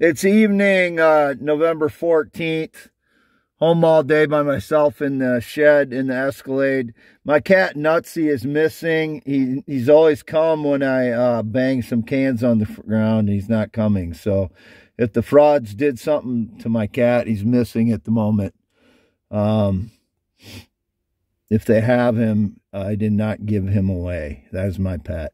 It's evening, uh, November 14th. Home all day by myself in the shed in the Escalade. My cat Nutsy is missing. He he's always come when I uh, bang some cans on the ground. He's not coming. So if the frauds did something to my cat, he's missing at the moment. Um, if they have him, I did not give him away. That is my pet.